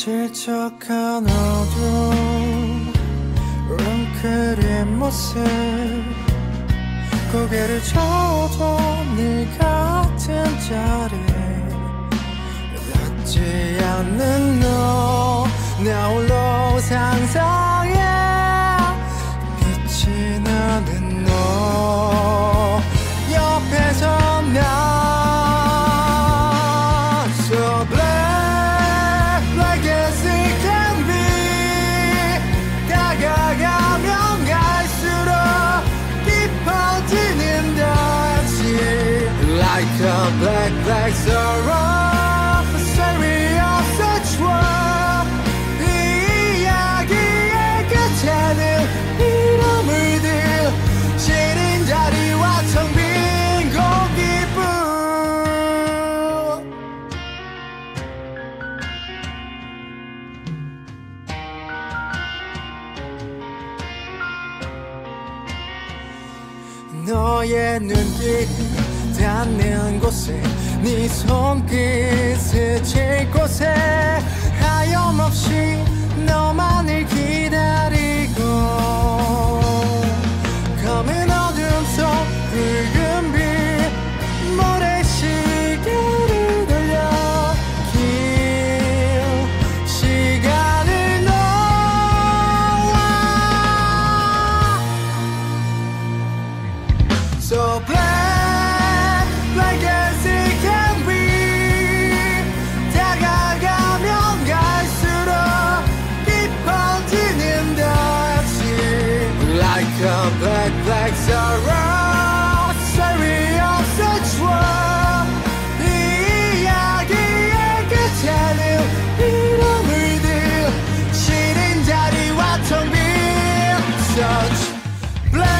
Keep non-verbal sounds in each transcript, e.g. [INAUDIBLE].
질척한 어둠 웅크린 모습. 고개를 쳐도 네 같은 자리에 닿지 않는 너나 홀로 상상. 너의 눈길 닿는 곳에 네 손끝을 질 곳에 하염없이 너만을 Black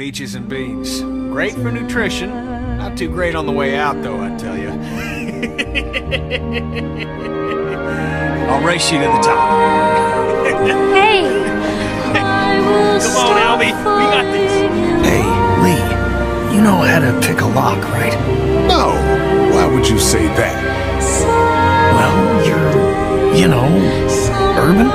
Peaches and beans. Great for nutrition. Not too great on the way out, though, I tell you. [LAUGHS] I'll race you to the top. hey! Come on, Albie. We got this. Hey, Lee. You know how to pick a lock, right? No. Why would you say that? Well, you're, you know, urban?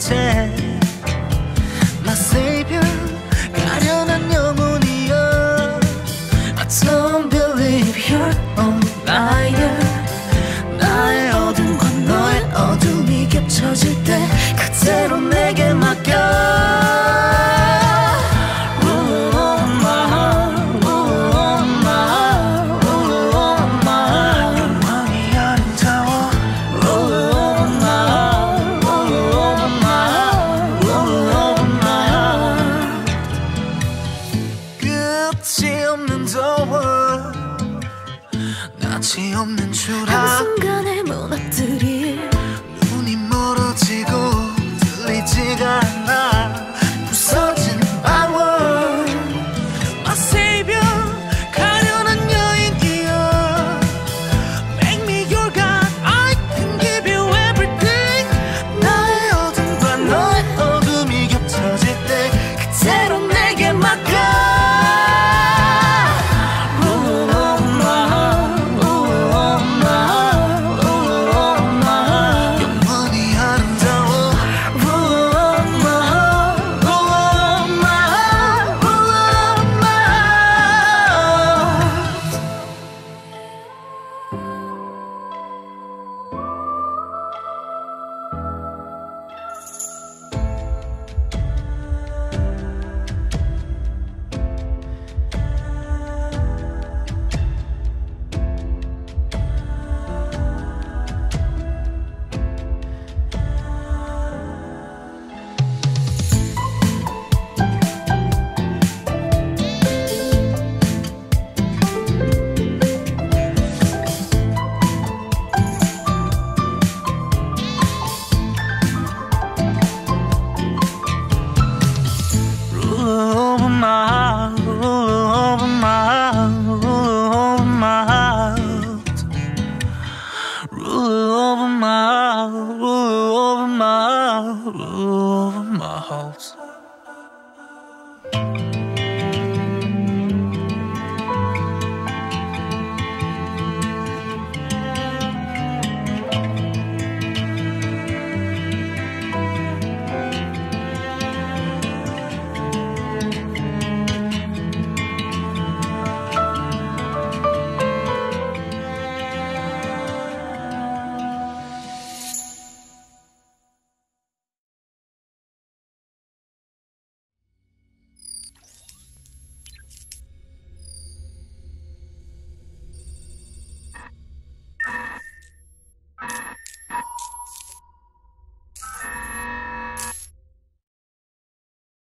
pretend